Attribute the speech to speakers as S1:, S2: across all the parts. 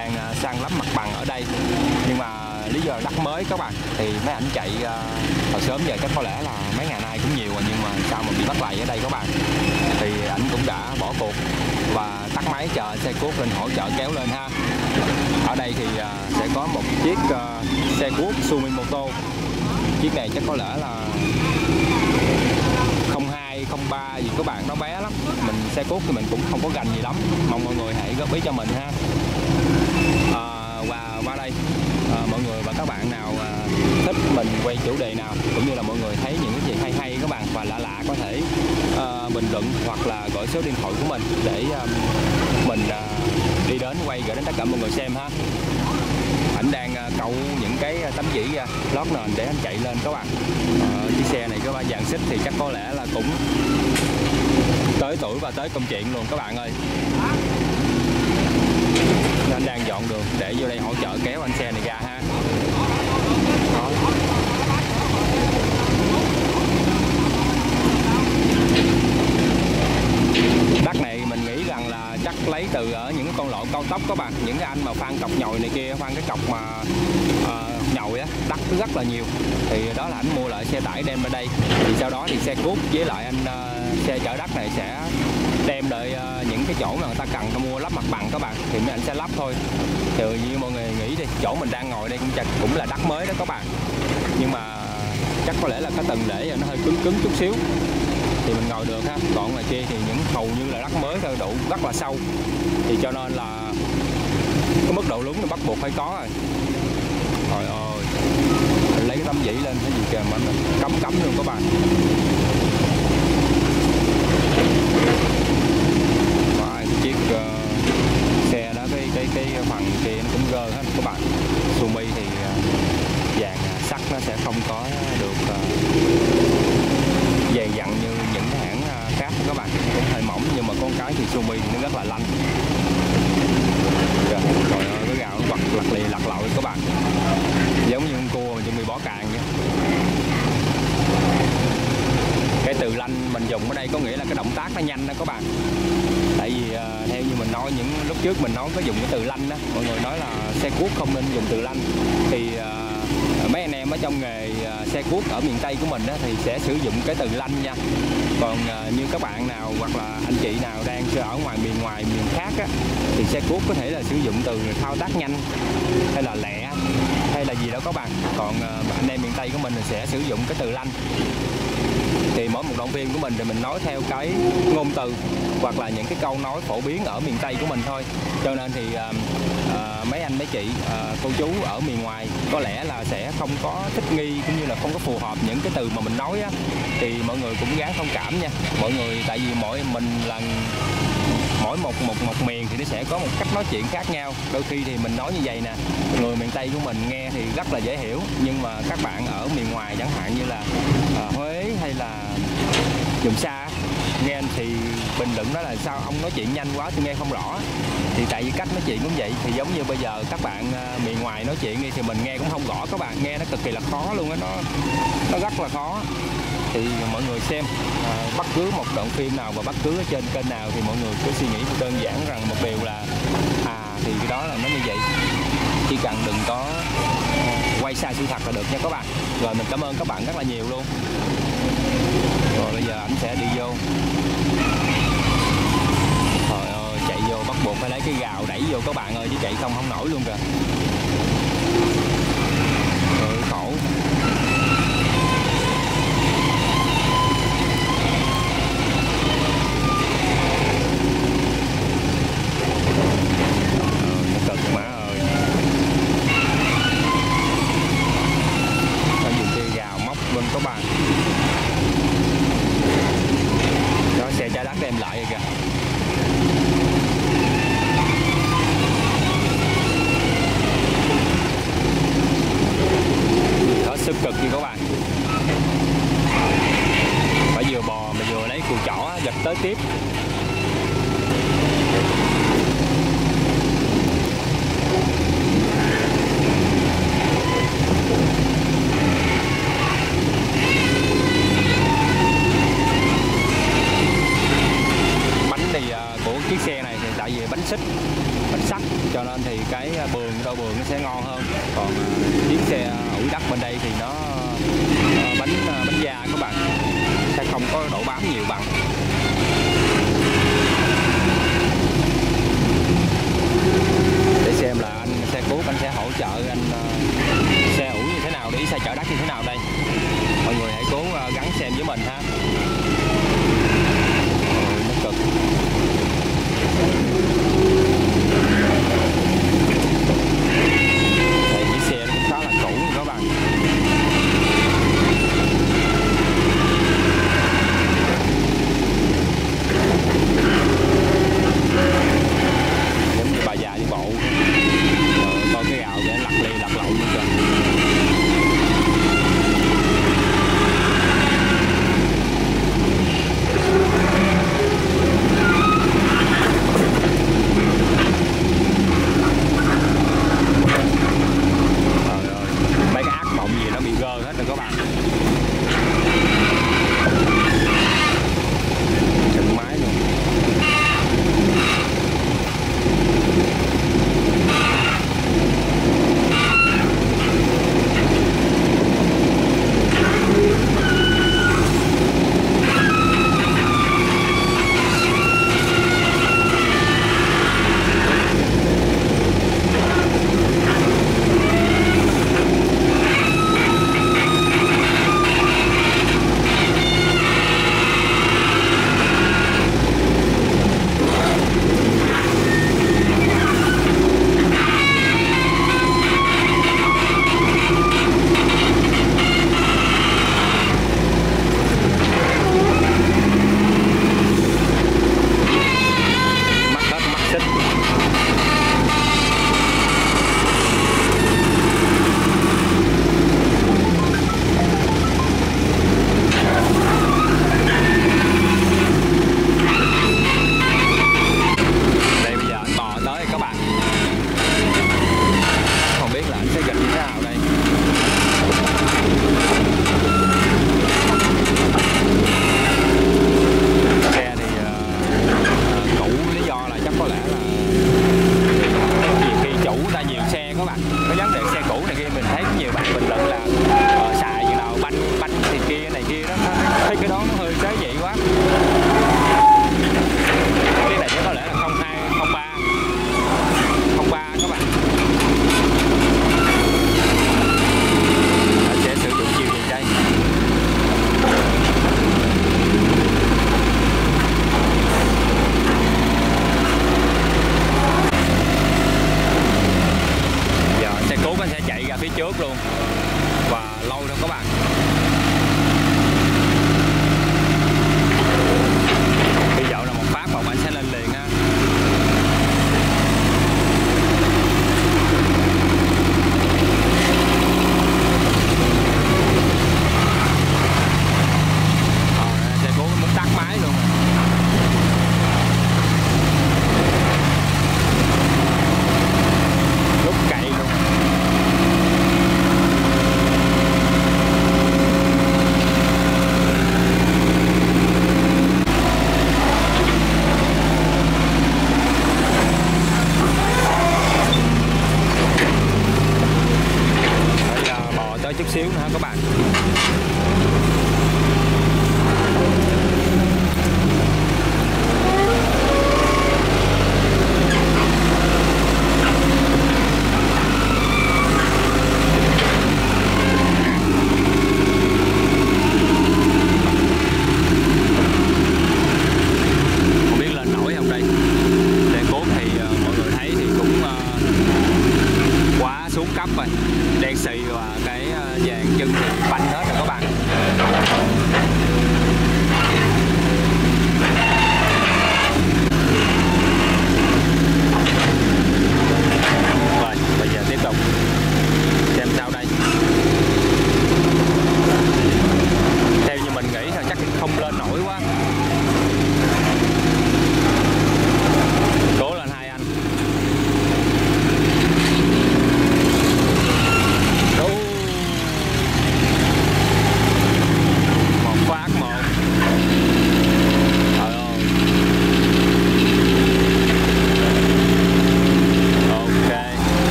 S1: đang ờ, sang lắp mặt bằng ở đây. Nhưng mà lý do đất mới các bạn, thì mấy ảnh chạy ờ, hồi sớm giờ chắc có lẽ là mấy ngày nay cũng nhiều rồi, nhưng mà sao mà bị bắt lại ở đây các bạn? Thì ảnh cũng đã bỏ cuộc và tắt máy chờ xe cuốc lên, hỗ trợ kéo lên ha. Ở đây thì ờ, sẽ có một chiếc xe cuốc Sumimoto chiếc này chắc có lẽ là 02 03 gì các bạn, nó bé lắm. Mình, xe cuốc thì mình cũng không có gành gì lắm. Mong mọi người hãy góp ý cho mình ha à, và qua đây à, mọi người và các bạn nào à, thích mình quay chủ đề nào cũng như là mọi người thấy những cái gì hay hay các bạn và lạ lạ có thể uh, bình luận hoặc là gọi số điện thoại của mình để um, mình uh, đi đến quay gửi đến tất cả mọi người xem ha. Ảnh đang à, cậu những cái tấm dĩ ra lót nền để anh chạy lên các bạn. Ờ, chiếc xe này các bạn dạng xích thì chắc có lẽ là cũng tới tuổi và tới công chuyện luôn các bạn ơi anh đang dọn đường để vô đây hỗ trợ kéo anh xe này ra ha Đó. đất này mình nghĩ rằng là chắc lấy từ ở những cái con lộ cao tốc các bạn những cái anh mà phan cọc nhồi này kia phan cái cọc mà uh, nhồi á đất rất là nhiều thì đó là anh mua lại lên bên đây. Thì sau đó thì xe cút với lại anh uh, xe chở đất này sẽ đem đợi uh, những cái chỗ mà người ta cần ta mua lắp mặt bằng các bạn. Thì mấy anh sẽ lắp thôi. Thì như mọi người nghĩ đi chỗ mình đang ngồi đây cũng chắc cũng là đất mới đó các bạn. Nhưng mà chắc có lẽ là cái tầng để nó hơi cứng cứng chút xíu. Thì mình ngồi được ha. Còn ngoài kia thì những hầu như là đất mới thôi độ rất là sâu. Thì cho nên là cái mức độ lún nó bắt buộc phải có rồi. Trời ơi lấy dĩ lên cái gì kìa mà nó cấm cấm luôn các bạn. Và chiếc uh, xe đó cái cái cái phần kia nó cũng gơ hết các bạn Sumi thì uh, vàng sắt nó sẽ không có được uh, dày dặn như những cái hãng khác các bạn cũng hơi mỏng nhưng mà con cái thì Sumi thì nó rất là lanh trời, trời ơi cái gạo nó quặt lặt lì lặt lội các bạn giống như con cua mà chuẩn bị bỏ càng vậy cái từ lanh mình dùng ở đây có nghĩa là cái động tác nó nhanh đó các bạn tại vì uh, theo như mình nói những lúc trước mình nói có dùng cái từ lanh đó mọi người nói là xe cuốc không nên dùng từ lanh. Thì uh, mấy anh em ở trong nghề uh, xe cuốc ở miền tây của mình đó, thì sẽ sử dụng cái từ lanh nha. Còn uh, như các bạn nào hoặc là anh chị nào đang ở ngoài miền ngoài miền khác á, thì xe cuốc có thể là sử dụng từ thao tác nhanh hay là lẹ hay là gì đó các bạn. Còn uh, anh em miền tây của mình thì sẽ sử dụng cái từ lanh thì mỗi một động viên của mình thì mình nói theo cái ngôn từ hoặc là những cái câu nói phổ biến ở miền Tây của mình thôi. Cho nên thì uh, uh, mấy anh mấy chị uh, cô chú ở miền ngoài có lẽ là sẽ không có thích nghi cũng như là không có phù hợp những cái từ mà mình nói á. Thì mọi người cũng gắng thông cảm nha. Mọi người tại vì mỗi mình là mỗi một một một miền thì nó sẽ có một cách nói chuyện khác nhau. Đôi khi thì mình nói như vậy nè người miền tây của mình nghe thì rất là dễ hiểu nhưng mà các bạn ở miền ngoài chẳng hạn như là uh, huế hay là vùng xa nghe thì bình luận đó là sao ông nói chuyện nhanh quá tôi nghe không rõ thì tại vì cách nói chuyện cũng vậy thì giống như bây giờ các bạn uh, miền ngoài nói chuyện đi thì mình nghe cũng không rõ các bạn nghe nó cực kỳ là khó luôn á nó nó rất là khó thì mọi người xem à, bất cứ một đoạn phim nào và bất cứ ở trên kênh nào thì mọi người cứ suy nghĩ đơn giản rằng một điều là à thì cái đó là nó như vậy. Chỉ cần đừng có à, quay sai sự thật là được nha các bạn. Rồi mình cảm ơn các bạn rất là nhiều luôn. Rồi bây giờ anh sẽ đi vô. Trời ơi chạy vô bắt buộc phải lấy cái gào đẩy vô các bạn ơi chứ chạy không không nổi luôn kìa ừ, khổ các bạn đó xe trái đất xích bánh sắt. Cho nên thì cái à, bường, rau bường nó sẽ ngon hơn. Còn à, chiếc xe à, ủi đất bên đây thì nó bánh bánh da các bạn sẽ không có độ bám nhiều bằng. Để xem là anh xe cuốc anh sẽ hỗ trợ anh xe ủi như thế nào, để xe chở đất như thế nào đây. Mọi người hãy cố gắng xem với mình ha.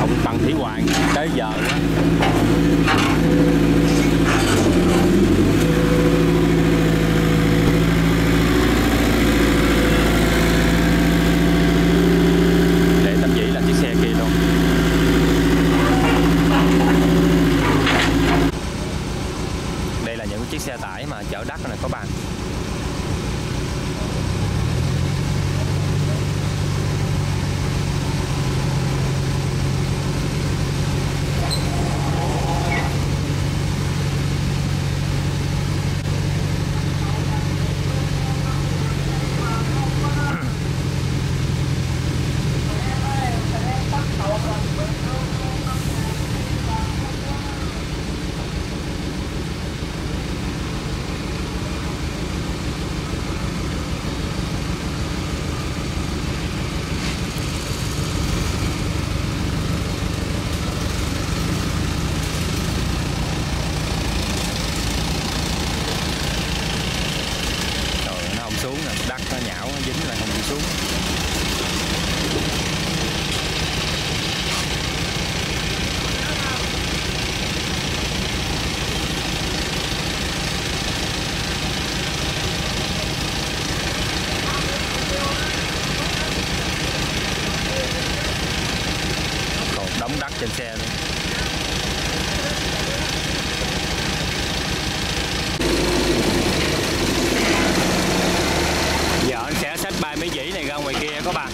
S1: ông Bằng Thủy Hoàng tới giờ quá. Trên xe luôn giờ anh sẽ xách ba mấy dĩ này ra ngoài kia các bạn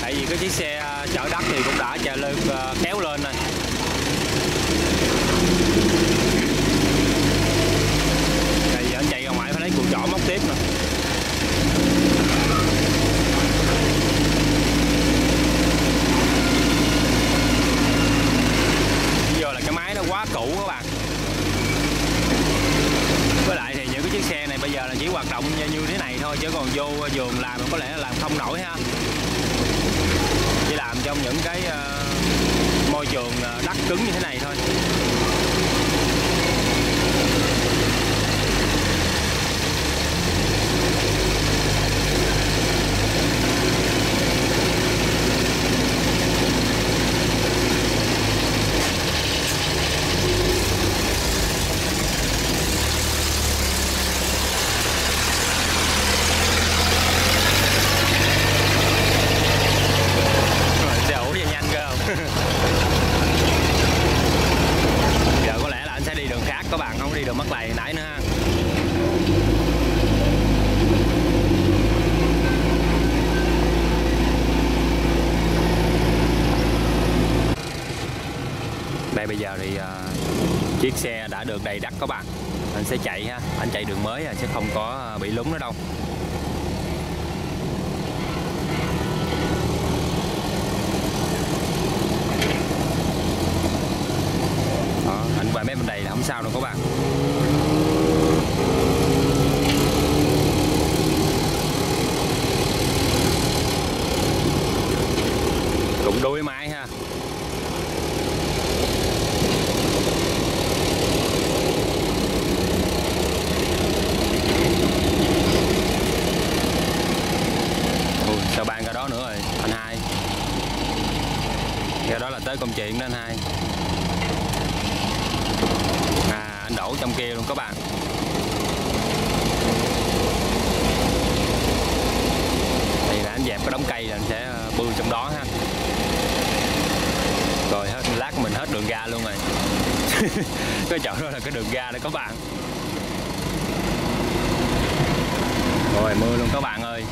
S1: tại vì cái chiếc xe ờ, chở đất thì cũng đã chờ lên ờ, kéo lên rồi Bây giờ anh chạy ra ngoài phải lấy cùi chỏ móc tiếp nè Bây giờ là cái máy nó quá cũ các bạn với lại thì những cái chiếc xe này bây giờ là chỉ hoạt động như như thế này thôi chứ còn vô vườn làm có lẽ là làm không nổi ha chỉ làm trong những cái ờ, môi trường ờ, đất cứng như thế này thôi Rồi, xe ủa cho nhanh cơ không giờ có lẽ là anh sẽ đi đường khác các bạn không đi đường mất lầy nãy nữa ha đây bây giờ thì uh, chiếc xe đã được đầy đắt các bạn. Anh sẽ chạy ha anh chạy đường mới à, sẽ không có ờ, bị lúng nữa đâu. Đó anh qua mấy bên đây là không sao đâu các bạn. Cũng đuôi máy ha Ui, sao ban ra đó nữa rồi anh hai ra đó là tới công chuyện đó anh hai. À anh đổ trong kia luôn các bạn. Thì là anh dẹp cái đống cây là anh sẽ ờ, bươi trong đó ha. Rồi hết, lát mình hết đường ga luôn rồi. Cái chỗ đó là cái đường ga đó các bạn. Rồi, mưa luôn các bạn ơi.